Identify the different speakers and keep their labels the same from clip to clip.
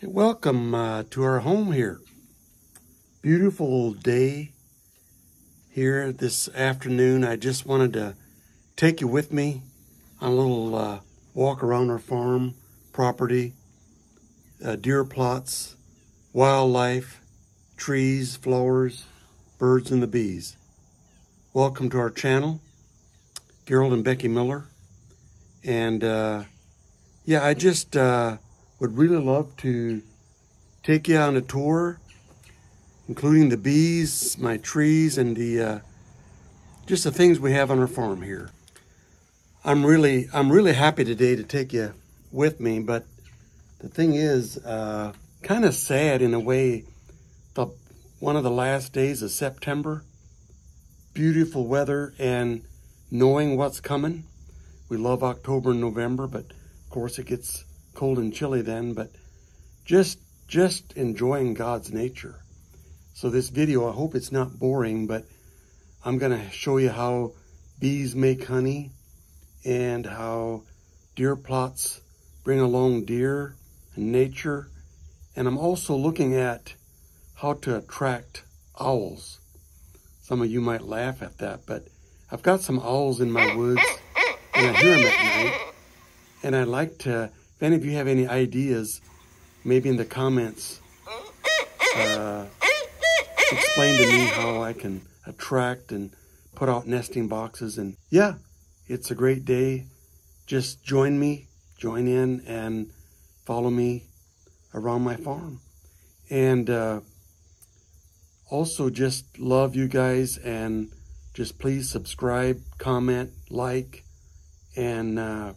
Speaker 1: Hey, welcome uh, to our home here. Beautiful day here this afternoon. I just wanted to take you with me on a little uh, walk around our farm property, uh, deer plots, wildlife, trees, flowers, birds, and the bees. Welcome to our channel, Gerold and Becky Miller. And uh, yeah, I just uh, would really love to take you on a tour, including the bees, my trees, and the uh, just the things we have on our farm here. I'm really I'm really happy today to take you with me, but the thing is, uh, kind of sad in a way. The one of the last days of September, beautiful weather, and knowing what's coming. We love October and November, but of course it gets cold and chilly then, but just just enjoying God's nature. So this video, I hope it's not boring, but I'm going to show you how bees make honey and how deer plots bring along deer and nature. And I'm also looking at how to attract owls. Some of you might laugh at that, but I've got some owls in my woods and I hear them at night. And I'd like to if you have any ideas, maybe in the comments, uh, explain to me how I can attract and put out nesting boxes. And yeah, it's a great day. Just join me, join in, and follow me around my farm. And uh, also just love you guys and just please subscribe, comment, like, and uh,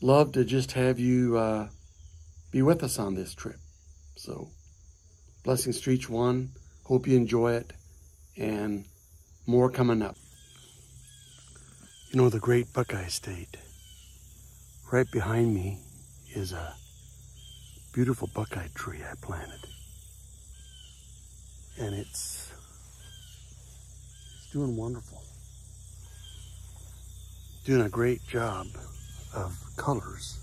Speaker 1: love to just have you uh, be with us on this trip. So, blessings to each one. Hope you enjoy it, and more coming up. You know, the great Buckeye State. Right behind me is a beautiful Buckeye tree I planted. And it's, it's doing wonderful. Doing a great job of colors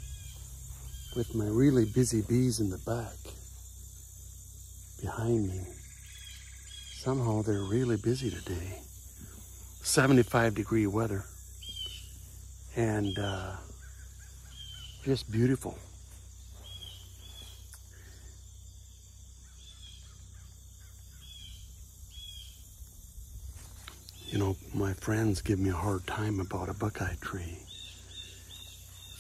Speaker 1: with my really busy bees in the back behind me. Somehow they're really busy today. 75 degree weather and uh, just beautiful. You know, my friends give me a hard time about a buckeye tree.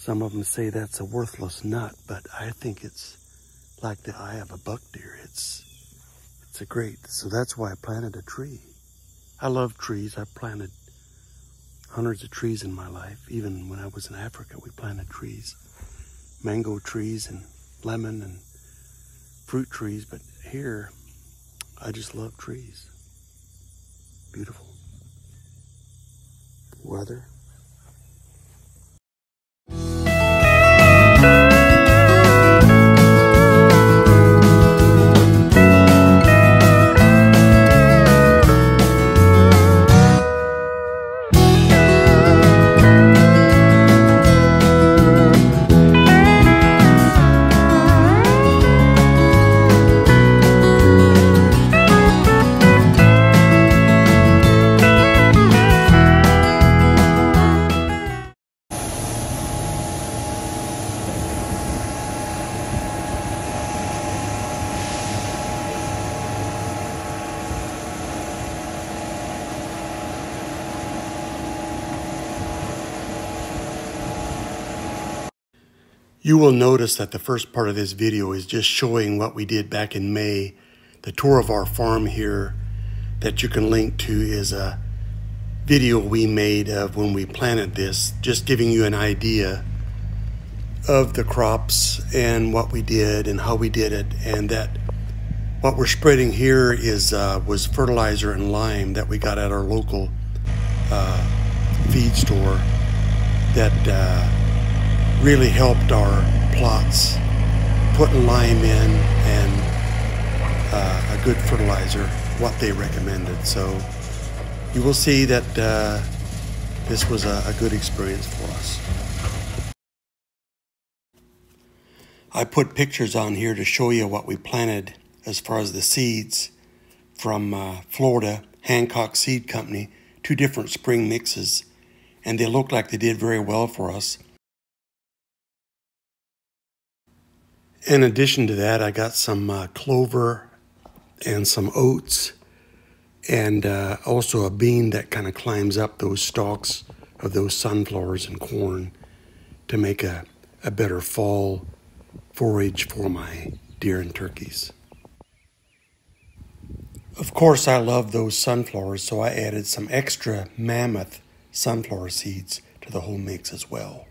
Speaker 1: Some of them say that's a worthless nut, but I think it's like the eye of a buck deer. It's it's a great, so that's why I planted a tree. I love trees. I planted hundreds of trees in my life. Even when I was in Africa, we planted trees, mango trees and lemon and fruit trees. But here, I just love trees. Beautiful. Weather. You will notice that the first part of this video is just showing what we did back in May. The tour of our farm here that you can link to is a video we made of when we planted this, just giving you an idea of the crops and what we did and how we did it and that what we're spreading here is uh, was fertilizer and lime that we got at our local uh, feed store that uh, really helped our plots putting lime in and uh, a good fertilizer, what they recommended. So you will see that uh, this was a, a good experience for us. I put pictures on here to show you what we planted as far as the seeds from uh, Florida, Hancock Seed Company, two different spring mixes, and they look like they did very well for us. In addition to that, I got some uh, clover and some oats and uh, also a bean that kind of climbs up those stalks of those sunflowers and corn to make a, a better fall forage for my deer and turkeys. Of course, I love those sunflowers, so I added some extra mammoth sunflower seeds to the whole mix as well.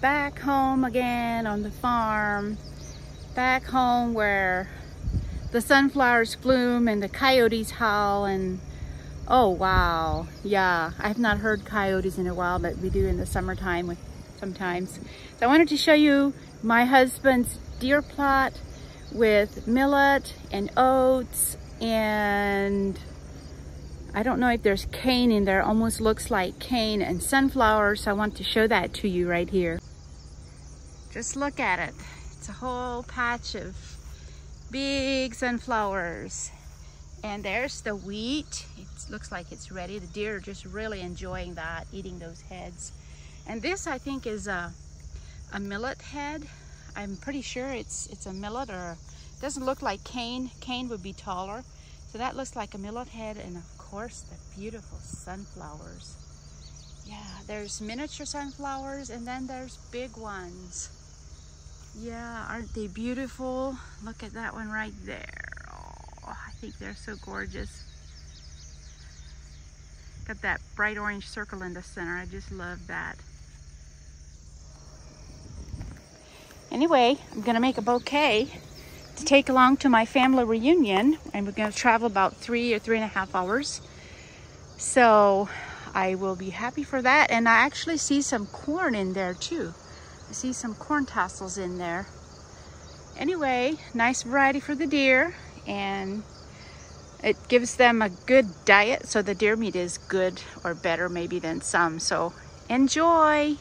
Speaker 2: Back home again on the farm. Back home where the sunflowers bloom and the coyotes howl and oh wow. Yeah, I've not heard coyotes in a while but we do in the summertime with sometimes. So I wanted to show you my husband's deer plot with millet and oats and I don't know if there's cane in there, almost looks like cane and sunflowers. I want to show that to you right here. Just look at it. It's a whole patch of big sunflowers. And there's the wheat. It looks like it's ready. The deer are just really enjoying that, eating those heads. And this I think is a, a millet head. I'm pretty sure it's, it's a millet or it doesn't look like cane. Cane would be taller. So that looks like a millet head and of course the beautiful sunflowers. Yeah, there's miniature sunflowers and then there's big ones. Yeah, aren't they beautiful? Look at that one right there. Oh, I think they're so gorgeous. Got that bright orange circle in the center. I just love that. Anyway, I'm gonna make a bouquet to take along to my family reunion and we're to travel about three or three and a half hours so I will be happy for that and I actually see some corn in there too I see some corn tassels in there. Anyway nice variety for the deer and it gives them a good diet so the deer meat is good or better maybe than some. So enjoy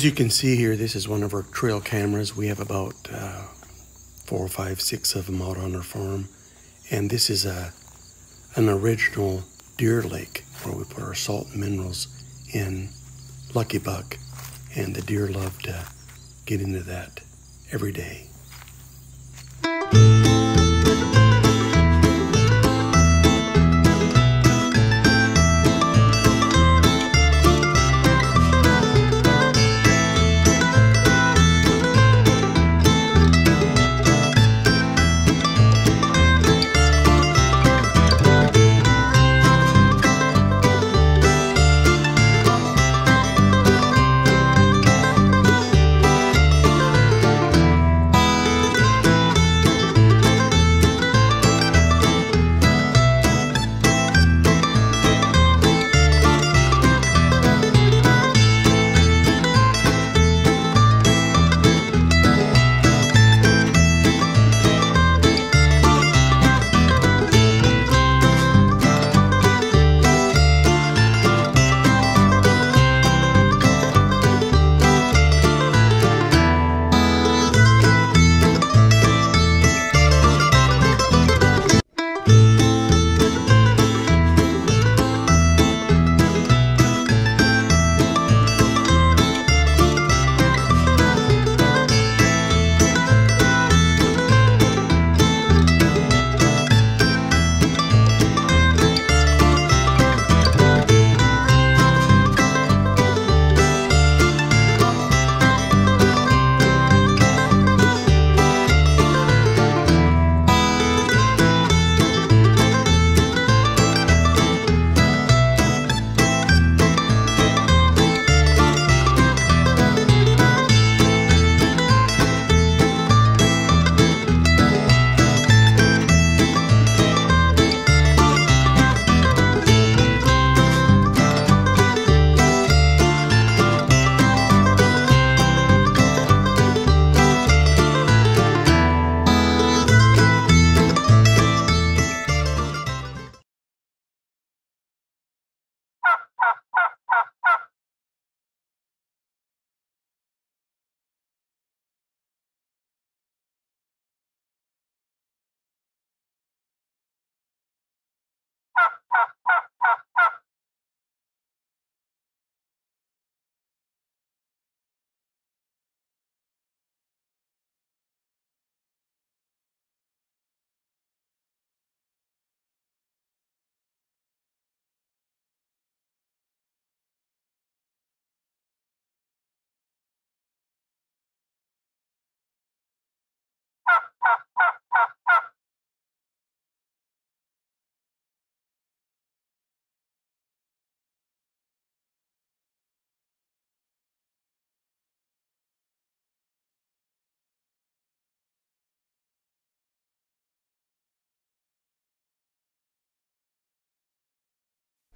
Speaker 1: As you can see here, this is one of our trail cameras. We have about uh, four, five, six of them out on our farm. And this is a, an original deer lake where we put our salt and minerals in Lucky Buck. And the deer love to get into that every day.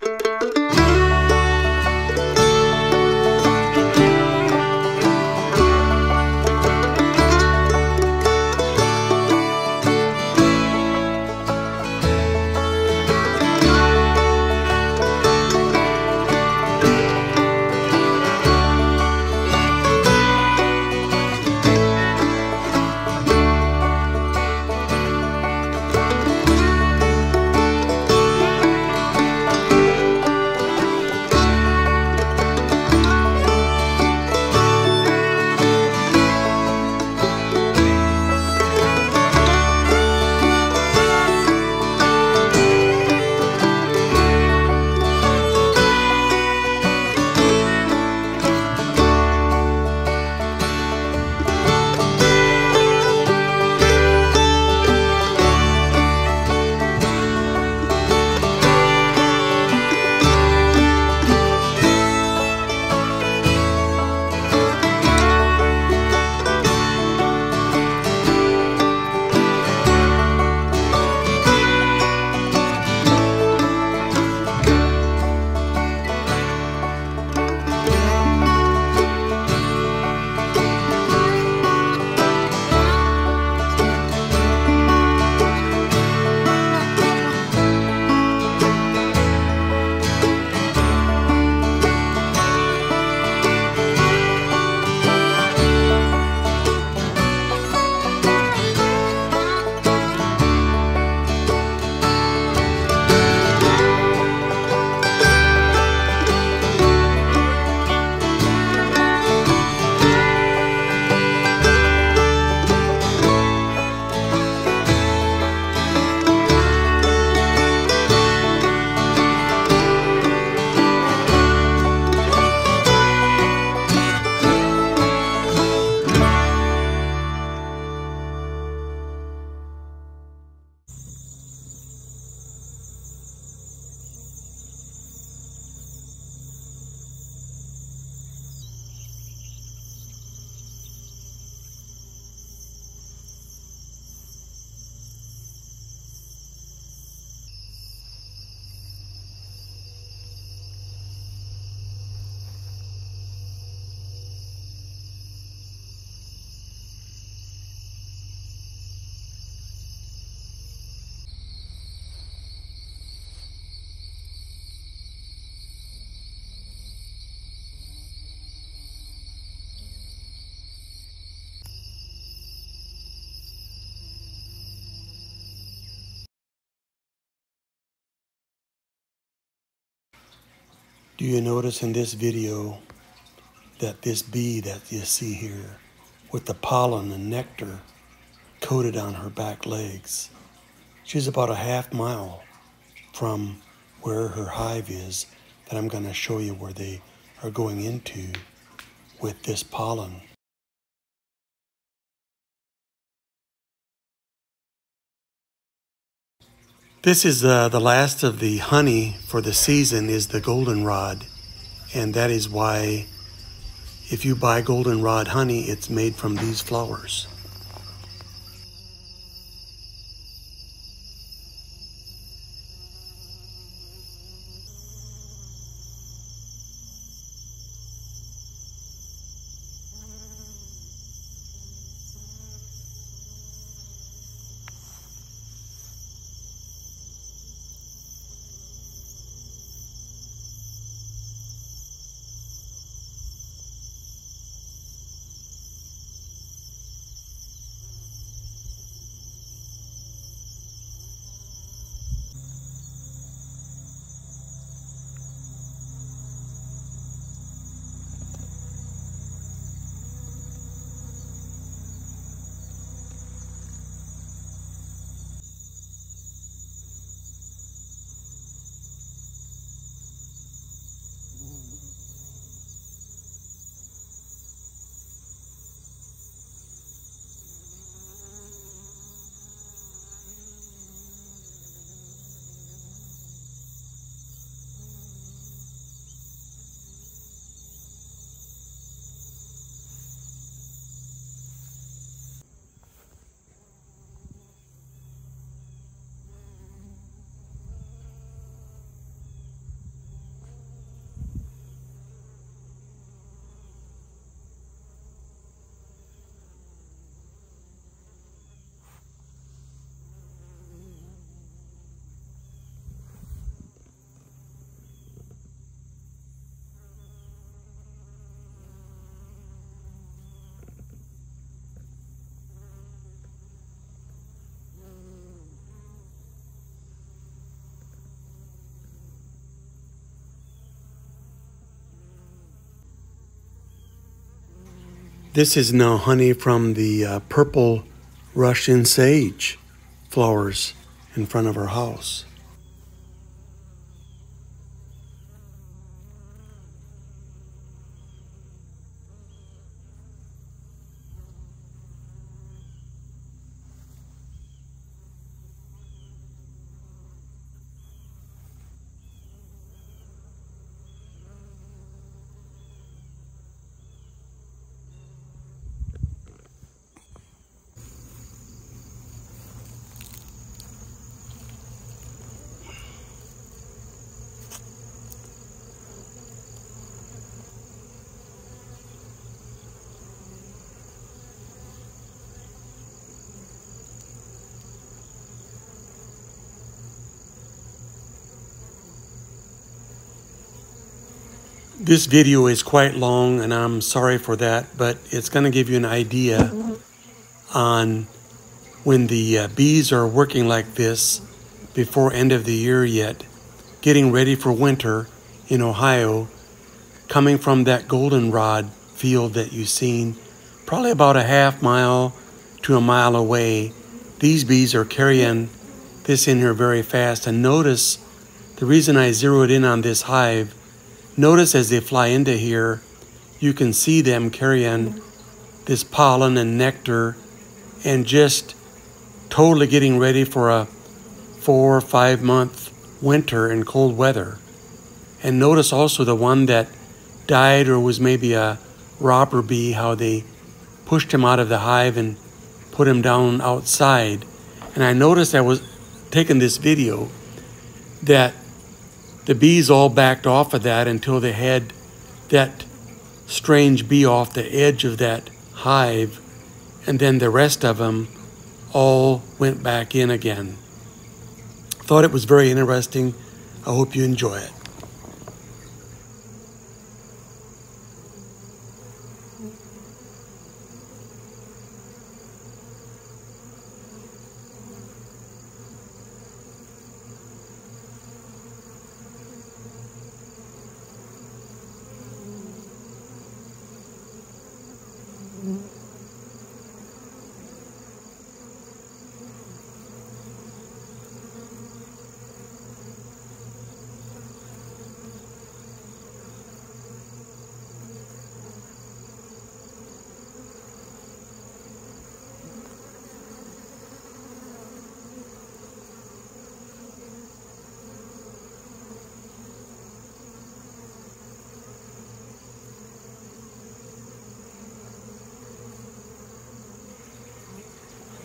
Speaker 1: Música Do you notice in this video that this bee that you see here with the pollen and nectar coated on her back legs, she's about a half mile from where her hive is that I'm going to show you where they are going into with this pollen. This is uh, the last of the honey for the season is the goldenrod. And that is why if you buy goldenrod honey, it's made from these flowers. This is now honey from the uh, purple Russian sage flowers in front of our house. This video is quite long, and I'm sorry for that, but it's going to give you an idea on when the uh, bees are working like this before end of the year yet, getting ready for winter in Ohio, coming from that goldenrod field that you've seen, probably about a half mile to a mile away. These bees are carrying this in here very fast. And notice the reason I zeroed in on this hive Notice as they fly into here, you can see them carrying this pollen and nectar and just totally getting ready for a four or five month winter in cold weather. And notice also the one that died or was maybe a robber bee, how they pushed him out of the hive and put him down outside. And I noticed I was taking this video that the bees all backed off of that until they had that strange bee off the edge of that hive, and then the rest of them all went back in again. Thought it was very interesting. I hope you enjoy it.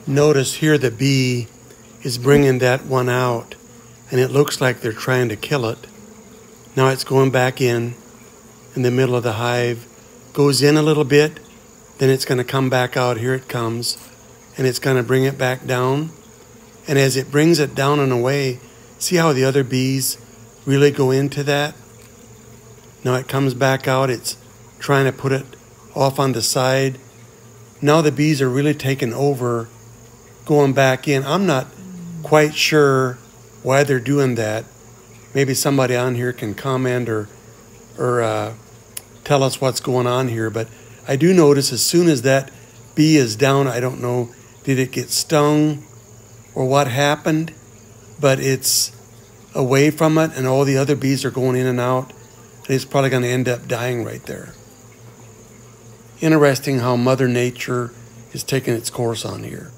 Speaker 1: Notice here the bee is bringing that one out and it looks like they're trying to kill it. Now it's going back in in the middle of the hive, goes in a little bit, then it's going to come back out. Here it comes, and it's going to bring it back down. And as it brings it down and away, see how the other bees really go into that? Now it comes back out, it's trying to put it off on the side. Now the bees are really taking over, going back in. I'm not quite sure why they're doing that. Maybe somebody on here can comment or or uh, tell us what's going on here. But I do notice as soon as that bee is down, I don't know, did it get stung or what happened, but it's away from it, and all the other bees are going in and out, and it's probably going to end up dying right there. Interesting how Mother Nature is taking its course on here.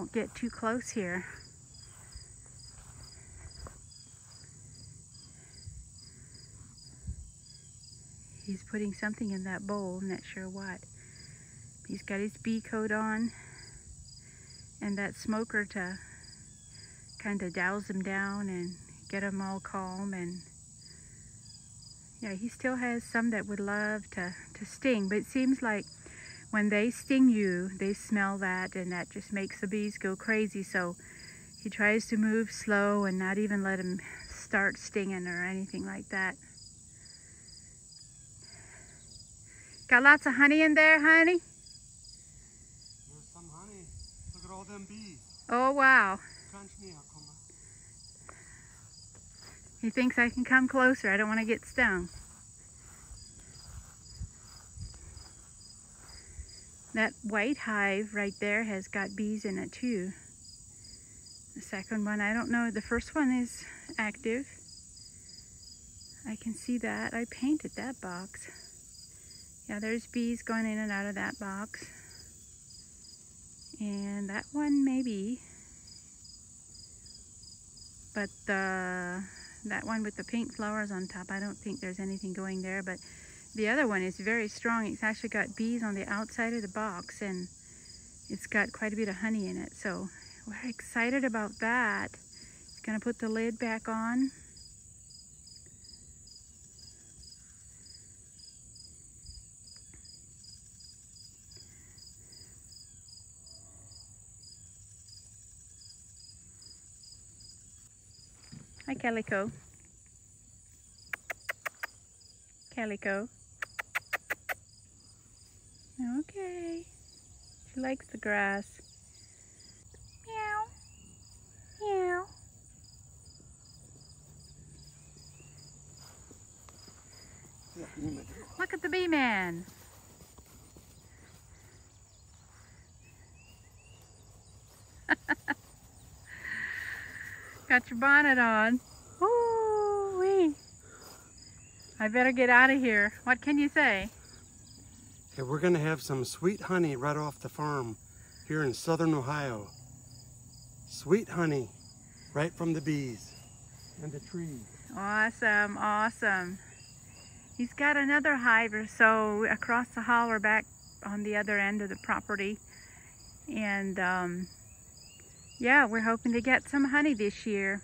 Speaker 2: Won't get too close here. He's putting something in that bowl, not sure what. He's got his bee coat on and that smoker to kind of douse him down and get him all calm and yeah he still has some that would love to to sting but it seems like when they sting you, they smell that and that just makes the bees go crazy. So he tries to move slow and not even let them start stinging or anything like that. Got lots of honey in there, honey?
Speaker 1: There's some honey. Look at all them bees.
Speaker 2: Oh, wow. He thinks I can come closer. I don't want to get stung. That white hive right there has got bees in it too. The second one, I don't know. The first one is active. I can see that. I painted that box. Yeah, there's bees going in and out of that box. And that one maybe. But the, that one with the pink flowers on top, I don't think there's anything going there. But the other one is very strong. It's actually got bees on the outside of the box and it's got quite a bit of honey in it. So we're excited about that. It's gonna put the lid back on. Hi, Calico. Calico. Okay. She likes the grass. Meow. Meow. Look at the bee man. Got your bonnet on. Ooh wee. I better get out of here. What can you say?
Speaker 1: We're going to have some sweet honey right off the farm here in southern Ohio. Sweet honey right from the bees and the trees.
Speaker 2: Awesome, awesome. He's got another hive or so across the hall or back on the other end of the property. And um, yeah, we're hoping to get some honey this year.